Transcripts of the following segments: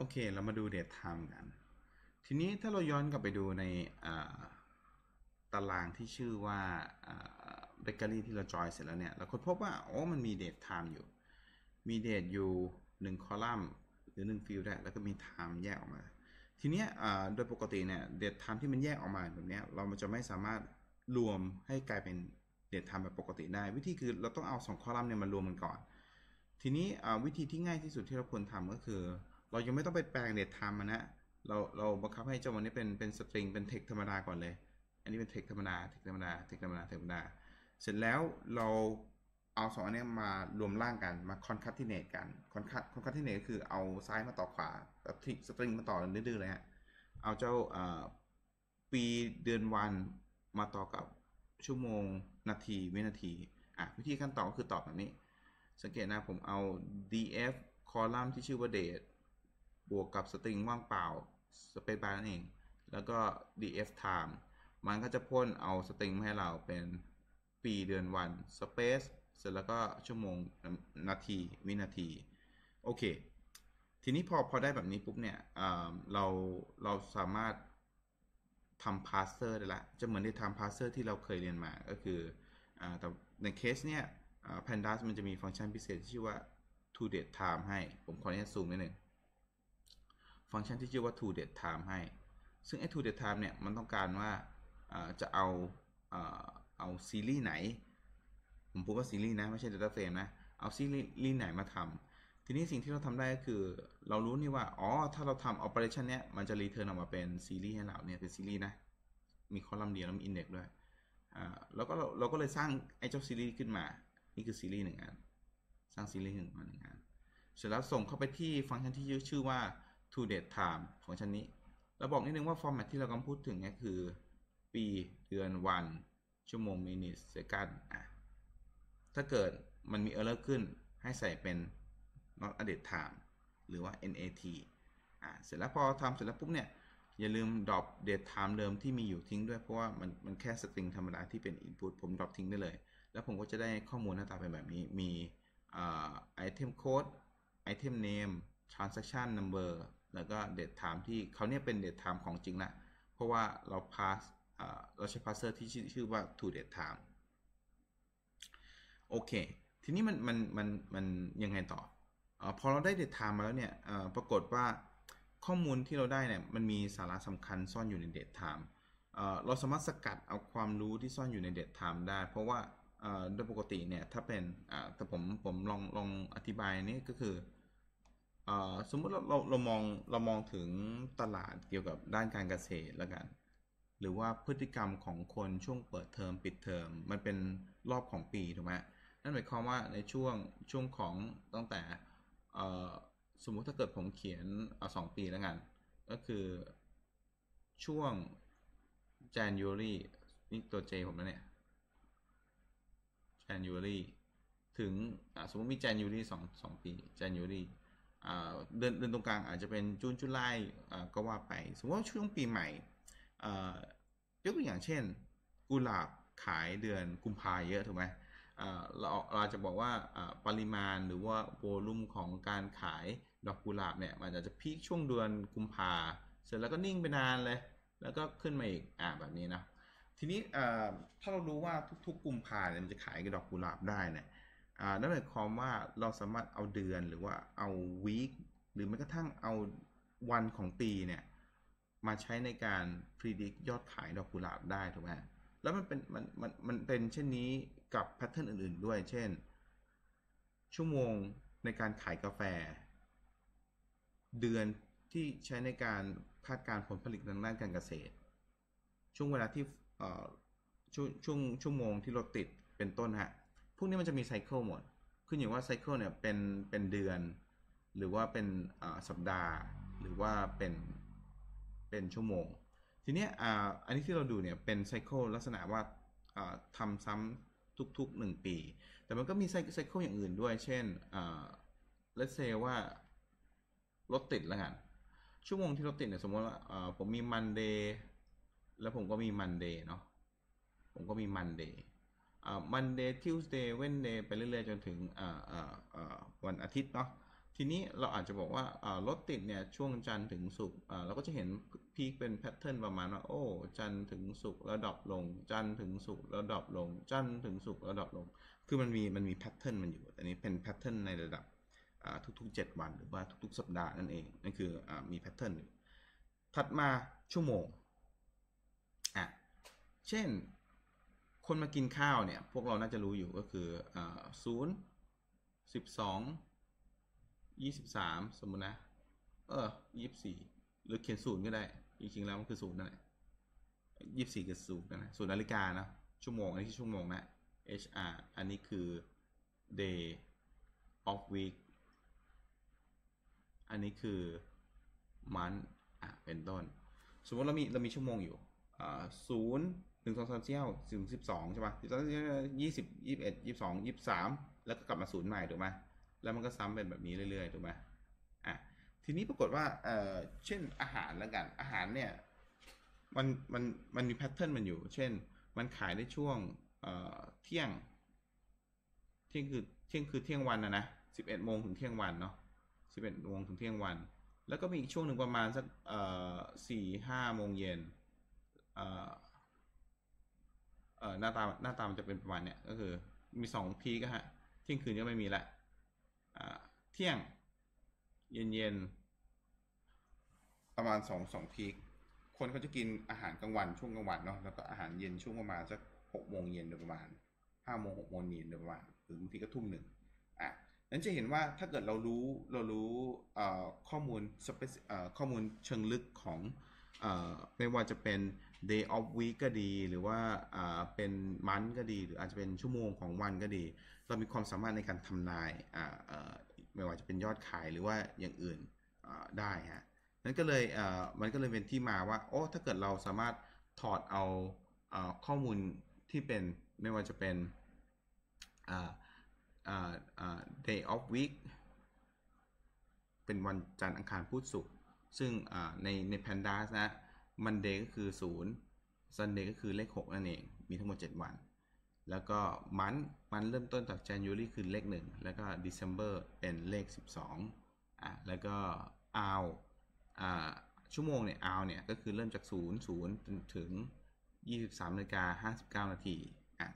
โอเค เรามาดู datetime กัน ทีนี้ถ้าเราย้อนกลับไปดูในตารางที่ชื่อว่าเบเกอรี่ที่เราจอยเสร็จแล้วเนี่ย เราค้นพบว่า โอ้ มันมี datetime อยู่ มีเดทอยู่ 1 คอลัมน์ หรือ 1 field ได้ แล้วก็มี time แยกออกมา ทีนี้โดยปกติเนี่ย datetime ที่มันแยกออกมาแบบนี้เราจะไม่สามารถรวมให้กลายเป็น datetime แบบปกติได้ วิธีคือเราต้องเอา 2 คอลัมน์เนี่ยมารวมกันก่อน ทีนี้วิธีที่ง่ายที่สุดที่เราควรทำก็คือ เรายังไม่ต้องไปแปลง datetime มันนะเราเราบังคับให้เจ้ามันนี้เป็นเป็น string เป็น text ธรรมดาก่อนเลย อันนี้เป็น text ธรรมดา text ธรรมดา text ธรรมดา text ธรรมดา เสร็จแล้วเราเอาสองอันนี้มารวมร่างกันมา concatenate กัน concat concatenate ก็คือเอาซ้ายมาต่อขวาแล้วทิ string มาต่อดื้อๆเลยฮะเอาเจ้าอ่าปีเดือนวันมาต่อกับชั่วโมงนาทีวินาทีอะวิธีขั้นตอนก็คือตอบแบบนี้ สังเกตนะผมเอา df คอลัมน์ที่ชื่อว่า date บวกกับสตริงว่างเปล่า space bar นั่นเอง แล้วก็ df time มันก็จะพ่นเอาสตริงมาให้เราเป็นปีเดือนวัน space เสร็จแล้วก็ชั่วโมงนาทีวินาที โอเค ทีนี้พอพอได้แบบนี้ปุ๊บเนี่ยเราเราสามารถทำ parser ได้ละ จะเหมือนที่ทำ parser ที่เราเคยเรียนมาก็คืออแต่ในเคสเนี่ย pandas มันจะมีฟังก์ชันพิเศษที่ชื่อว่า to date time ให้ ผมขออนุญาตซูมนิดหนึ่ง ฟังก์ชันที่ชื่อว่า to date time ให้ ซึ่งไอ้ to date time เนี่ย มันต้องการว่าจะเอาเอาซีรีส์ไหน ผมพูดว่าซีรีส์นะ ไม่ใช่ data frame นะ เอาซีรีส์ไหนมาทำทีนี้สิ่งที่เราทำได้ก็คือ เรารู้นี่ว่า อ๋อ ถ้าเราทำ operation เนี้ย มันจะ return ออกมาเป็นซีรีส์ให้เราเนี่ย เป็นซีรีส์นะ มีคอลัมน์เดียวแล้วมี index ด้วยอ่าแล้วก็เราเราก็เลยสร้างไอ้เจ้าซีรีส์ขึ้นมา นี่คือซีรีส์หนึ่งอัน สร้างซีรีส์หนึ่งมาหนึ่งอัน เสร็จแล้วส่งเข้าไปที่ฟังก์ชันที่ชื่อว่า to date time ฟังชั้นนี้แล้วบอกนิดนึงว่า format ที่เรากำลังพูดถึงเนี่ยคือ ปี เดือน วัน ชั่วโมง minute second อะ ถ้าเกิดมันมี error ขึ้น ให้ใส่เป็น not update time หรือว่า NAT อะ เสร็จแล้วพอทำเสร็จแล้วปุ๊บเนี่ย อย่าลืม drop date time เดิมที่มีอยู่ทิ้งด้วย เพราะว่ามันมันแค่ string ธรรมดาที่เป็น input ผม drop ทิ้งได้เลย แล้วผมก็จะได้ข้อมูลหน้าตาเป็นแบบนี้ มี item code item name transaction number แล้วก็ date time ที่เขาเนี่ยเป็น date time ของจริงละเพราะว่าเรา pass เราใช้ parser ที่ชื่อว่า to date time โอเค ทีนี้มันมันมันมันยังไงต่ออพอเราได้ date time มาแล้วเนี่ยปรากฏว่าข้อมูลที่เราได้เนี่ยมันมีสาระสำคัญซ่อนอยู่ใน date time เราสามารถสกัดเอาความรู้ที่ซ่อนอยู่ใน date time ได้ เพราะว่าโดยปกติเนี่ยถ้าเป็นแต่ผมผมลองลองอธิบายนี่ก็คือ สมมุติเราเราเรามองเรามองถึงตลาดเกี่ยวกับด้านการเกษตรแล้วกัน หรือว่าพฤติกรรมของคนช่วงเปิดเทอมปิดเทอมมันเป็นรอบของปีถูกไหมนั่นหมายความว่าในช่วงช่วงของตั้งแต่สมมุติถ้าเกิดผมเขียนเอาสองปีแล้วกัน ก็คือช่วง January นี่ตัว J ผมแล้วเนี่ย January ถึงสมมติมี January สองสองปี January เดือนเดือนตรงกลางอาจจะเป็นจูนจุลายก็ว่าไป สมมติว่าช่วงปีใหม่ยกตัวอย่างเช่น กุหลาบขายเดือนกุมภาเยอะถูกไหมเราเราจะบอกว่าปริมาณหรือว่าโวลูมของการขายดอกกุหลาบเนี่ยมันอาจจะพีคช่วงเดือนกุมภาเสร็จแล้วก็นิ่งไปนานเลย แล้วก็ขึ้นมาอีกอ่าแบบนี้นะทีนี้ถ้าเรารู้ว่าทุกๆกุมภาเนี่ยมันจะขายกดอกกุหลาบได้เนี่ย นั่นหมายความว่าเราสามารถเอาเดือนหรือว่าเอาวีคหรือแม้กระทั่งเอาวันของปีเนี่ยมาใช้ในการ predict ยอดขายดอกกุหลาบได้ถูกไหมแล้วมันเป็นมันมันมันเป็นเช่นนี้กับแพทเทิร์นอื่นๆด้วย เช่น ชั่วโมงในการขายกาแฟ เดือนที่ใช้ในการคาดการผลผลิตทางด้านการเกษตร ช่วงเวลาที่ช่วงช่วงชั่วโมงที่รถติดเป็นต้นฮะ พวกนี้มันจะมี cycle หมด ขึ้นอยู่ว่า cycle เนี่ยเป็นเป็นเดือน หรือว่าเป็นสัปดาห์ หรือว่าเป็นเป็นชั่วโมง ทีนี้อันนี้ที่เราดูเนี่ยเป็น cycle ลักษณะว่าทำซ้ำทุกๆ 1 ปี แต่มันก็มี cycle อย่างอื่นด้วย เช่นLet's say ว่ารถติดแล้วกัน ชั่วโมงที่รถติดเนี่ยสมมติว่าผมมี Monday แล้วผมก็มี Monday เนาะผมก็มีมั อ่า Monday Tuesday Wednesday ไปเรื่อยๆ จนถึงอ่าวันอาทิตย์เนาะทีนี้เราอาจจะบอกว่ารถติดเนี่ยช่วงจันทร์ถึงศุกร์เราก็จะเห็น peak เป็น pattern ประมาณว่าโอ้จันทร์ถึงศุกร์แล้ว drop ลง จันทร์ถึงศุกร์แล้ว drop ลง จันทร์ถึงศุกร์แล้ว drop ลง คือมันมีมันมี pattern มันอยู่อันนี้เป็น pattern ในระดับทุกๆ 7 วันหรือว่าทุกๆ สัปดาห์นั่นเองนั่นคืออมี pattern อยู่ถัดมาชั่วโมงอะเช่น คนมากินข้าวเนี่ย พวกเราน่าจะรู้อยู่ก็คือศูนย์สิบสองยี่สิบสามสมมตินะ เออยี่สิบสี่หรือเขียนศูนย์ก็ได้ จริงๆแล้วมันคือศูนย์นั่นแหละยี่สิบสี่คือศูนย์นั่นแหละศูนย์นาฬิกานะชั่วโมง อันนี้ชั่วโมงนะ HR อันนี้คือ day of week อันนี้คือ month อะเป็นต้น สมมติเรามีเรามีชั่วโมงอยู่อ่าศูนย์ งสองสามสี่ห้าถึงสิบสองใช่ป่ะสิบสองยี่สิบยี่สิบเอ็ดยี่สิบสองยี่สิบสามแล้วก็กลับมาศูนย์ใหม่ถูกไหมแล้วมันก็ซ้ำเป็นแบบนี้เรื่อยๆถูกไหมอะทีนี้ปรากฏว่าเออเช่นอาหารแล้วกัน อาหารเนี่ยมันมันมันมีแพทเทิร์นมันอยู่ เช่น มันขายได้ช่วงเอ่อเที่ยง เที่ยงคือเที่ยงคือเที่ยงวันนะนะสิบเอ็ดโมงถึงเที่ยงวันเนาะสิบเอ็ดโมงถึงเที่ยงวัน แล้วก็มีอีกช่วงหนึ่งประมาณสักเอ่อสี่ห้าโมงเย็นเอ่อ เอ่อหน้าตาหน้าตามันจะเป็นประมาณเนี้ยก็คือมีสองพีกฮะเที่ยงคืนก็ไม่มีละอ่าเที่ยง เย็นเย็นประมาณสองสองพีกคนเขาจะกินอาหารกลางวันช่วงกลางวันเนาะแล้วก็อาหารเย็นช่วงประมาณสักหกโมงเย็นโดยประมาณห้าโมงหกโมงเย็นโดยประมาณหรือบางทีก็ทุ่มหนึ่งอะนั้นจะเห็นว่าถ้าเกิดเรารู้เรารู้ข้อมูลข้อมูลเชิงลึกของ ไม่ว่าจะเป็น day of week ก็ดี หรือว่าเป็นมันก็ดี หรืออาจจะเป็นชั่วโมงของวันก็ดี เรามีความสามารถในการทำนายไม่ว่าจะเป็นยอดขายหรือว่าอย่างอื่นได้ฮะนั้นก็เลยมันก็เลยเป็นที่มาว่าโอ้ถ้าเกิดเราสามารถถอดเอาอข้อมูลที่เป็นไม่ว่าจะเป็น day of week เป็นวันจันทร์อังคารพุธศุกร์ ซึ่งในใน pandas นะ monday ก็คือ 0 sunday ก็คือเลข 6 นั่นเอง มีทั้งหมด 7 วัน แล้วก็มันมันเริ่มต้นจาก january คือเลข 1 แล้วก็ december เป็นเลข 12อะแล้วก็ hour อ่าชั่วโมงเนี่ย hour เนี่ย ก็คือเริ่มจาก 0 0จนถึง 23นาฬิกา59 นาทีอะ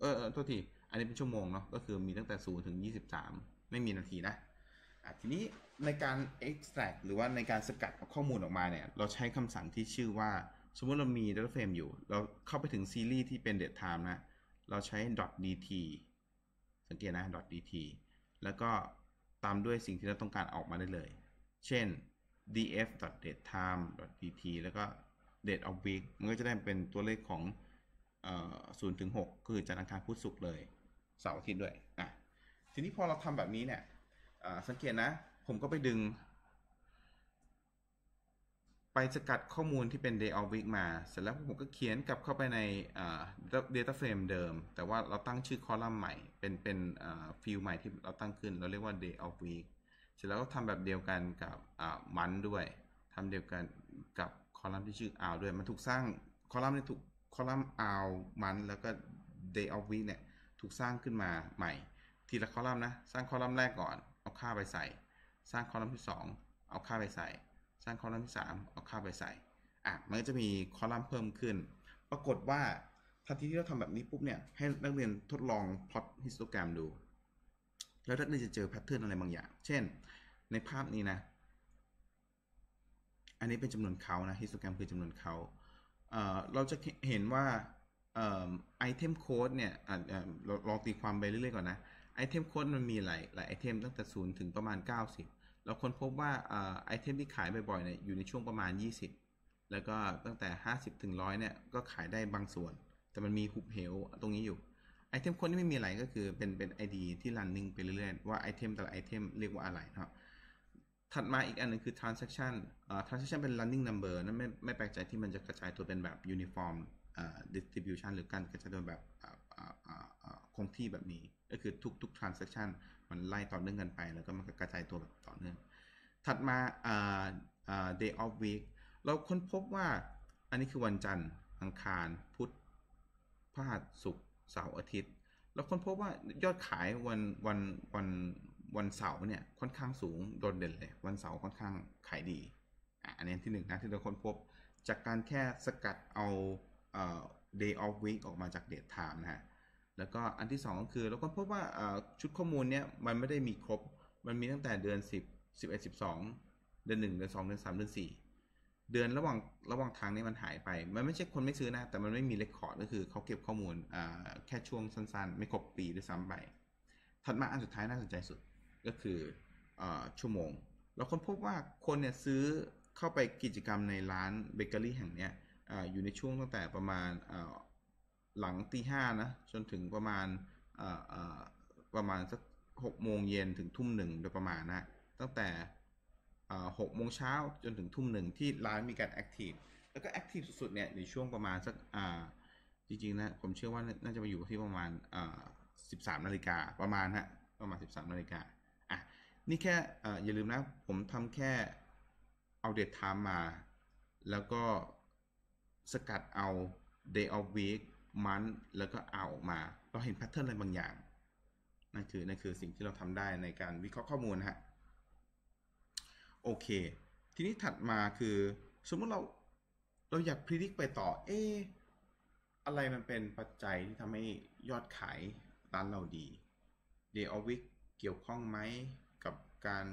เออเออโทษที อันนี้เป็นชั่วโมงเนาะก็คือมีตั้งแต่ 0 ถึง 23 ไม่มีนาทีนะ ทีนี้ในการ extract หรือว่าในการสกัดข้อมูลออกมาเนี่ย เราใช้คำสั่งที่ชื่อว่า สมมติเรามี data frame อยู่ เราเข้าไปถึงซีรีส์ที่เป็น date time นะ เราใช้ .dt สังเกตนะ .dt แล้วก็ตามด้วยสิ่งที่เราต้องการออกมาได้เลย เช่น df.datetime.dt แล้วก็ date of week มันก็จะได้เป็นตัวเลขของศูนย์ถึงหกคือจันทร์อังคารพุธศุกร์เลย เสาร์อาทิตย์ด้วยอะทีนี้พอเราทำแบบนี้เนี่ย สังเกตนะ ผมก็ไปดึง ไปสกัดข้อมูลที่เป็น day of week มา เสร็จแล้วผมก็เขียนกลับเข้าไปใน data frame เดิม แต่ว่าเราตั้งชื่อคอลัมน์ใหม่ เป็นเป็นฟิลใหม่ที่เราตั้งขึ้น เราเรียกว่า day of week เสร็จแล้วก็ทำแบบเดียวกันกับมันด้วยทำเดียวกันกับคอลัมน์ที่ชื่อ hour ด้วย มันถูกสร้างคอลัมน์นี้ถูกคอลัมน์ hour มันแล้วก็ day of week เนี่ยถูกสร้างขึ้นมาใหม่ ทีละคอลัมน์นะ สร้างคอลัมน์แรกก่อน ค่าไปใส่ สร้างคอลัมน์ที่ 2 เอาค่าไปใส่ สร้างคอลัมน์ที่ 3 เอาค่าไปใส่อะมันก็จะมีคอลัมน์เพิ่มขึ้น ปรากฏว่าทันทีที่เราทำแบบนี้ปุ๊บเนี่ยให้นักเรียนทดลอง plot histogram ดู แล้วนักเรียนจะเจอ pattern อะไรบางอย่าง เช่น ในภาพนี้นะ อันนี้เป็นจำนวนเขานะ histogram คือจำนวนเขาเเราจะเห็นว่า item code เนี่ยอลองตีความไปเรื่อยๆก่อนนะ item code มันมีหลายหลาย item ตั้งแต่0ถึงประมาณ 90เราค้นพบว่า item ที่ขายบ่อยๆเนี่ยอยู่ในช่วงประมาณ 20 แล้วก็ตั้งแต่ 50 ถึง 100 เนี่ยก็ขายได้บางส่วน แต่มันมีหุบเหวตรงนี้อยู่ item code นี่ไม่มีอะไรก็คือเป็นเป็น ID ที่ running ไปเรื่อยๆ ว่า item แต่ละ item เรียกว่าอะไรนะครับถัดมาอีกอันหนึงคือ transaction อ่า transaction เป็น running number นั่นไม่ไม่แปลกใจที่มันจะกระจายตัวเป็นแบบ uniform อ่า distribution หรือการกระจายตัวแบบ คงที่แบบนี้ ก็คือทุกทุก transaction มันไล่ต่อเนื่องกันไป แล้วก็มันก็กระจายตัวแบบต่อเนื่อง ถัดมา day of week เราค้นพบว่าอันนี้คือวันจันทร์ อังคาร พุธพฤหัสศุกร์เสาร์อาทิตย์ เราค้นพบว่ายอดขายวันวันวันวันเสาร์เนี่ยค่อนข้างสูงโดดเด่นเลย วันเสาร์ค่อนข้างขายดี อันนี้ที่หนึ่งนะที่เราค้นพบจากการแค่สกัดเอา day of week ออกมาจาก date time นะฮะ แล้วก็อันที่สองก็คือเราก็พบว่าชุดข้อมูลเนี้ยมันไม่ได้มีครบ มันมีตั้งแต่เดือน 10 11 12 เดือน 1 เดือน 2 เดือน 3 เดือน 4 เดือนระหว่างระหว่างทางนี้มันหายไป มันไม่ใช่คนไม่ซื้อนะ แต่มันไม่มีเรคคอร์ดก็คือเขาเก็บข้อมูลแค่ช่วงสั้นๆ ไม่ครบปีด้วยซ้ำไป ถัดมาอันสุดท้ายน่าสนใจสุดก็คืออชั่วโมง เราค้นพบว่าคนเนี่ยซื้อเข้าไปกิจกรรมในร้านเบเกอรี่แห่งเนี้ย ออยู่ในช่วงตั้งแต่ประมาณหลังตีห้านะจนถึงประมาณประมาณสักหกโมงเย็นถึงทุ่มหนึ่งโดยประมาณนะตั้งแต่หกโมงเช้าจนถึงทุ่มหนึ่งที่ร้านมีการแอคทีฟแล้วก็ active สุดๆเนี่ยในช่วงประมาณสักจริงๆนะผมเชื่อว่าน่าจะมาอยู่ที่ประมาณอ่า13นาฬิกาประมาณฮะประมาณ13นาฬิกาอะนี่แค่ออย่าลืมนะผมทำแค่เอา datetime มา แล้วก็ สกัดเอา day of week month แล้วก็เอาออกมา เราเห็น pattern อะไรบางอย่าง นั่นคือนั่นคือสิ่งที่เราทำได้ในการวิเคราะห์ข้อมูลฮะโอเค ทีนี้ถัดมาคือ สมมติเราเราอยากพิจิตไปต่อ เอะอะไรมันเป็นปัจจัยที่ทำให้ยอดขายร้านเราดี Day of Week เกี่ยวข้องไหมกับการ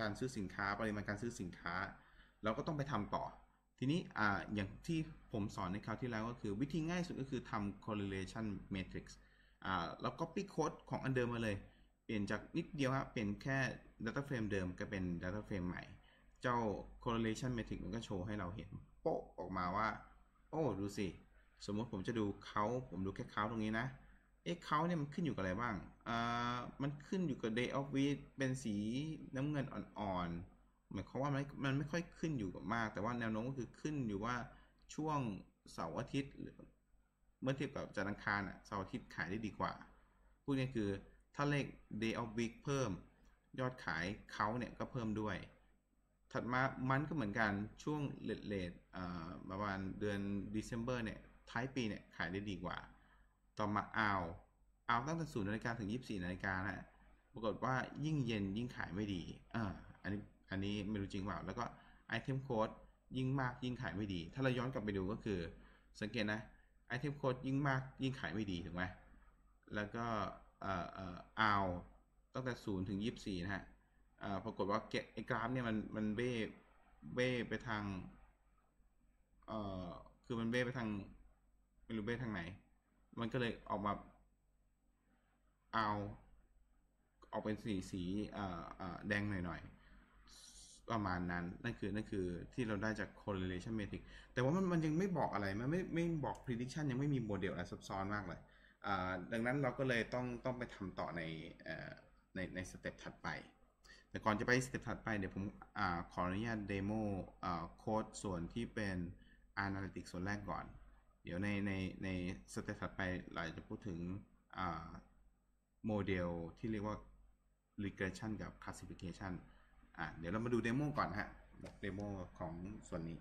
การซื้อสินค้าปริมาณการซื้อสินค้า เราก็ต้องไปทำต่อ ทีนี้อ่าอย่างที่ผมสอนในคราวที่แล้วก็คือวิธีง่ายสุดก็คือทำ correlation matrix อ่าแล้ว copy code ของอันเดิมมาเลย เปลี่ยนจากนิดเดียวครับเปลี่ยนแค่ data frame เดิมก็เป็น data frame ใหม่ เจ้า correlation matrix มันก็โชว์ให้เราเห็น โป๊ะออกมาว่า โอ้ดูสิ สมมติผมจะดูเขาผมดูแค่เขาตรงนี้นะเอ๊ะเขาเนี่ยมันขึ้นอยู่กับอะไรบ้างอ่ามันขึ้นอยู่กับ day of week เป็นสีน้ำเงินอ่อนๆ หมายความว่ามันมันไม่ค่อยขึ้นอยู่กับมาก แต่ว่าแนวโน้มก็คือขึ้นอยู่ว่าช่วงเสาร์อาทิตย์หรือเมื่อเทียบกับจันทร์อังคารอะเสาร์อาทิตย์ขายได้ดีกว่าพูดง่ายๆคือถ้าเลข day of week เพิ่ม ยอดขายเขาเนี่ยก็เพิ่มด้วย ถัดมามันก็เหมือนกันช่วง late late ประมาณเดือน December เนี่ยท้ายปีเนี่ยขายได้ดีกว่า ต่อมาอาวอาวตั้งแต่ศูนย์นาฬิกาถึง 24นาฬิกานะฮะปรากฏว่ายิ่งเย็นยิ่งขายไม่ดีอ่าอันนี้ อันนี้ไม่รู้จริงเปล่าแล้วก็ item codeยิ่งมากยิ่งขายไม่ดี ถ้าเราย้อนกลับไปดูก็คือ สังเกตนะไอเทมโค้ดยิ่งมากยิ่งขายไม่ดีถูกไหมแล้วก็เอ่อเอ่ออาตั้งแต่ศูนย์ถึง24นะฮะอ่าปรากฏว่าเกไอกราฟเนี่ยมันมันเบ้เบ้ไปทางเอ่อคือมันเบ้ไปทางไม่รู้เบ้ทางไหน มันก็เลยออกมาเอาออกเป็นสีสีอ่าอ่าแดงหน่อยๆ ประมาณนั้น นั่นคือนั่นคือที่เราได้จาก correlation matrix แต่ว่ามันมันยังไม่บอกอะไร มันไม่ไม่บอก prediction ยังไม่มีโมเดลอะไรซับซ้อนมากเลยดังนั้นเราก็เลยต้องต้องไปทำต่อในในใน step ถัดไป แต่ก่อนจะไป step ถัดไปเดี๋ยวผมอขออนุญาต demo code ส่วนที่เป็น Analytics ส่วนแรกก่อน เดี๋ยวในในใน step ถัดไปเราจะพูดถึงโมเดลที่เรียกว่า regression กับ classification อ่าเดี๋ยวเรามาดู demo ก่อนฮะ demo ของส่วนนี้